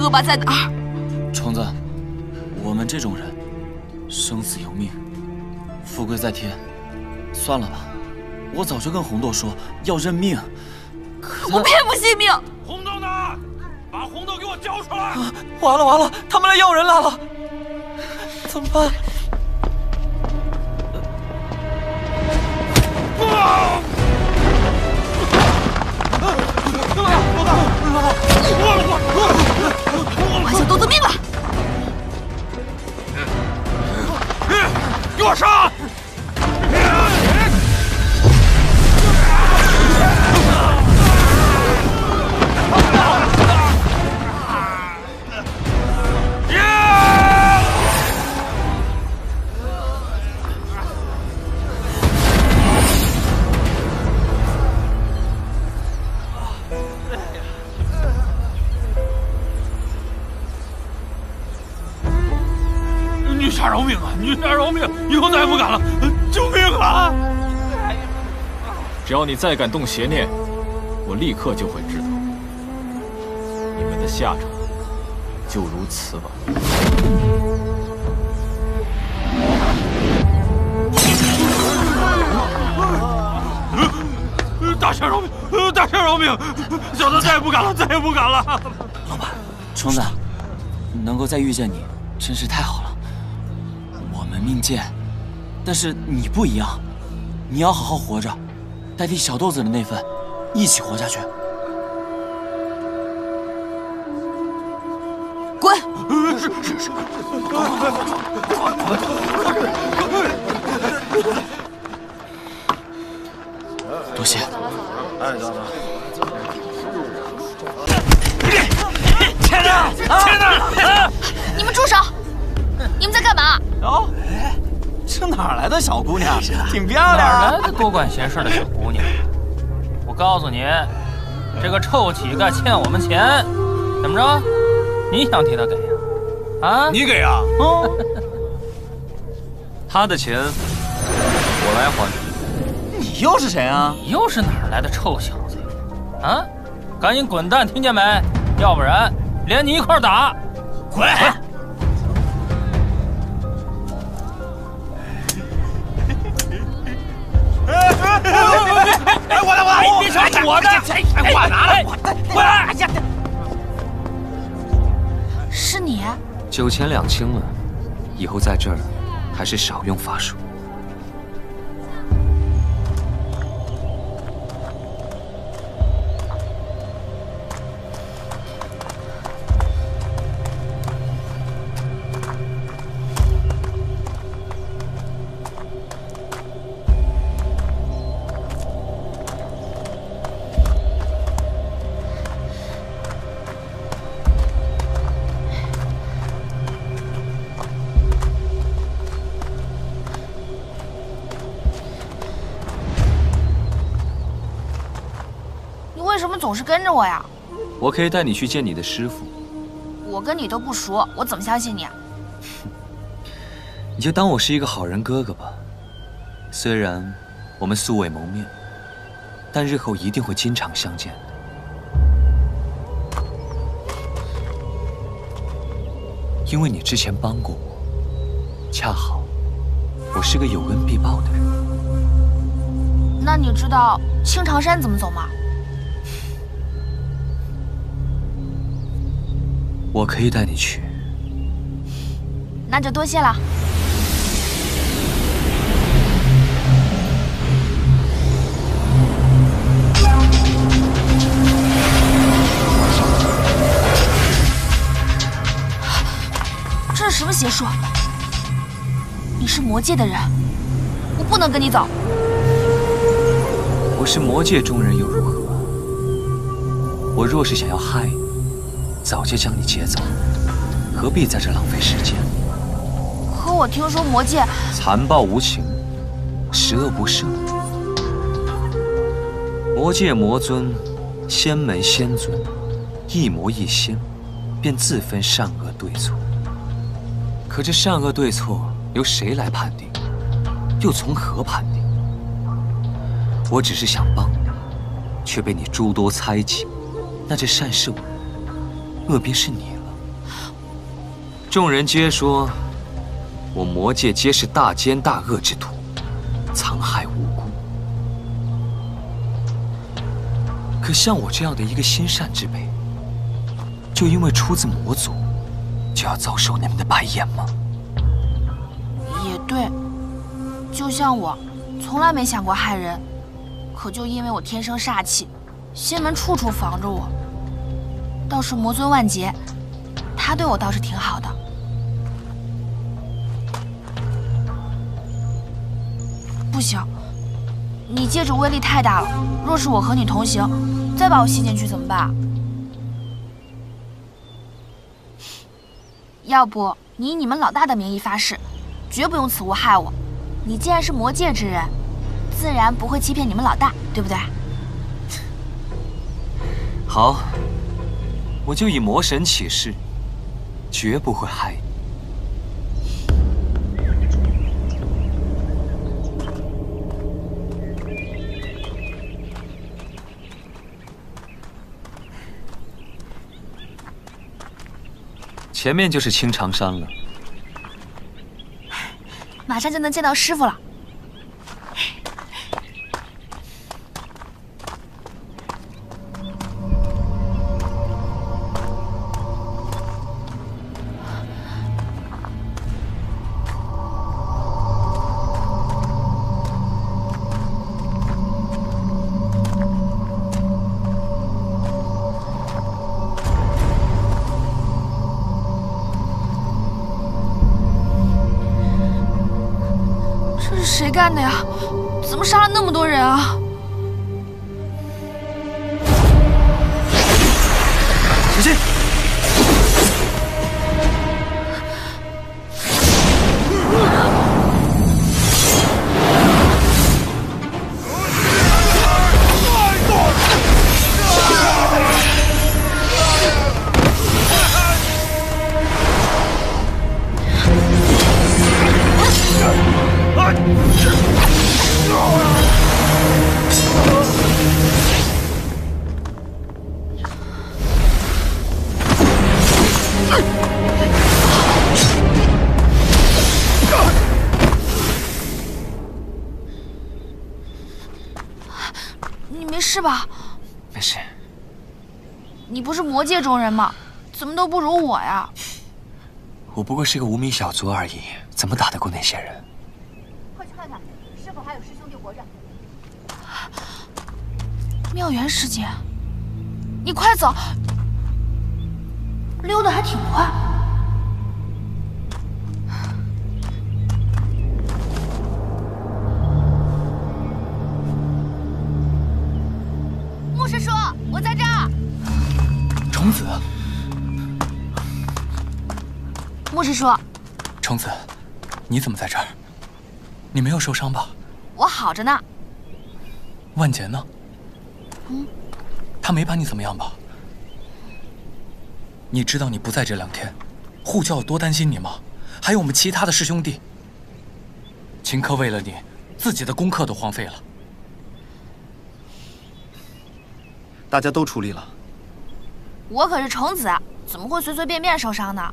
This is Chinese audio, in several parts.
恶霸在哪儿？虫子，我们这种人，生死由命，富贵在天，算了吧。我早就跟红豆说要认命，可我偏不信命。红豆呢？把红豆给我交出来！完了完了，他们来要人来了，怎么办？救命啊！只要你再敢动邪念，我立刻就会知道，你们的下场就如此吧。大侠饶命！大侠饶命！小的再也不敢了，再也不敢了。老板，虫子，能够再遇见你，真是太好了。我们命贱，但是你不一样，你要好好活着，代替小豆子的那份，一起活下去。挺漂亮哪来的多管闲事的小姑娘？我告诉你，这个臭乞丐欠我们钱，怎么着？你想替他给呀？啊？你给啊？哦，他的钱我来还。你又是谁啊？你又是哪儿来的臭小子呀？啊！赶紧滚蛋，听见没？要不然连你一块打！滚！哎，我的！哎，我拿来！我来！哎呀！是你？酒钱两清了，以后在这儿还是少用法术。总是跟着我呀？我可以带你去见你的师傅，我跟你都不熟，我怎么相信你啊？你就当我是一个好人哥哥吧。虽然我们素未谋面，但日后一定会经常相见的。因为你之前帮过我，恰好我是个有恩必报的人。那你知道青长山怎么走吗？我可以带你去。那就多谢了。这是什么邪术？你是魔界的人，我不能跟你走。我是魔界中人又如何？我若是想要害你，早就将你劫走，何必在这浪费时间？可我听说魔界残暴无情，十恶不赦。魔界魔尊，仙门仙尊，一魔一仙，便自分善恶对错。可这善恶对错由谁来判定？又从何判定？我只是想帮你，却被你诸多猜忌，那这善是我，恶便是你了。众人皆说我魔界皆是大奸大恶之徒，残害无辜。可像我这样的一个心善之辈，就因为出自魔族，就要遭受你们的白眼吗？也对，就像我，从来没想过害人，可就因为我天生煞气，仙门处处防着我。倒是魔尊万劫，他对我倒是挺好的。不行，你戒指威力太大了，若是我和你同行，再把我吸进去怎么办？要不你以你们老大的名义发誓，绝不用此物害我。你既然是魔界之人，自然不会欺骗你们老大，对不对？好，我就以魔神起誓，绝不会害你。前面就是青长山了。马上就能见到师傅了。干的呀？怎么杀了那么多人啊？小心！魔界中人吗？怎么都不如我呀？我不过是个无名小卒而已，怎么打得过那些人？快去看看，是否还有师兄弟活着？妙元师姐，你快走，溜得还挺快。师叔虫子，你怎么在这儿？你没有受伤吧？我好着呢。万杰呢？嗯，他没把你怎么样吧？你知道你不在这两天，护教有多担心你吗？还有我们其他的师兄弟。秦科为了你，自己的功课都荒废了。大家都出力了。我可是虫子，怎么会随随便便受伤呢？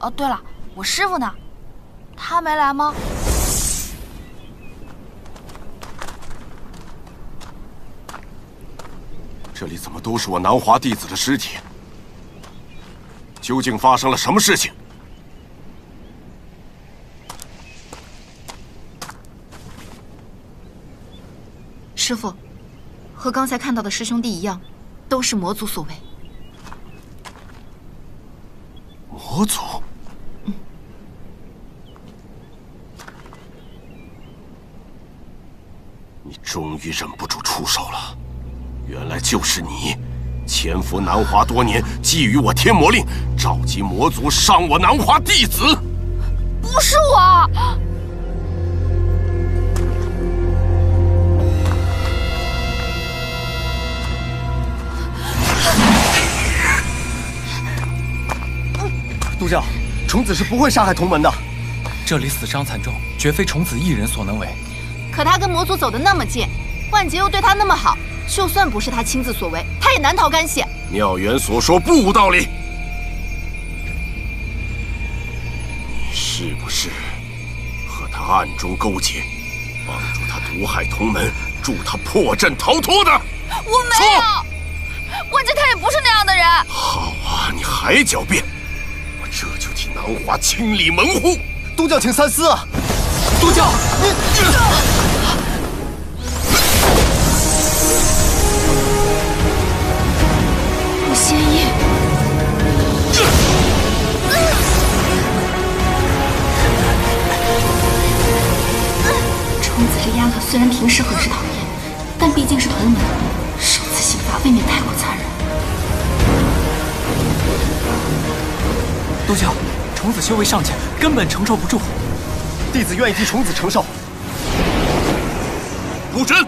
哦，对了，我师傅呢？他没来吗？这里怎么都是我南华弟子的尸体？究竟发生了什么事情？师傅，和刚才看到的师兄弟一样，都是魔族所为。魔族？你终于忍不住出手了，原来就是你，潜伏南华多年，觊觎我天魔令，召集魔族伤我南华弟子。不是我。杜教，虫子是不会杀害同门的。这里死伤惨重，绝非虫子一人所能为。可他跟魔族走得那么近，万劫又对他那么好，就算不是他亲自所为，他也难逃干系。妙元所说不无道理。你是不是和他暗中勾结，帮助他毒害同门，助他破阵逃脱的？我没有，万劫他也不是那样的人。好啊，你还狡辩，我这就替南华清理门户。督教，请三思啊！督教，不虫子和鸦可虽然平时很是讨厌，但毕竟是同门，受此刑罚未免太过残忍。都教，虫子修为尚浅，根本承受不住。弟子愿意替虫子承受。布阵。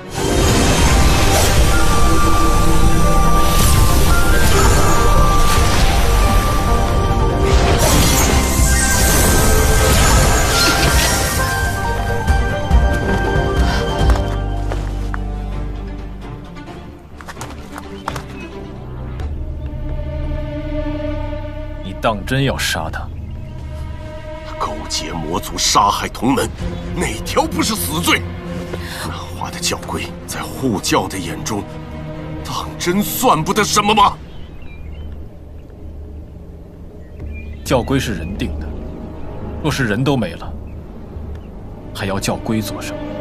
当真要杀他？勾结魔族，杀害同门，哪条不是死罪？南华的教规，在护教的眼中，当真算不得什么吗？教规是人定的，若是人都没了，还要教规做什么？你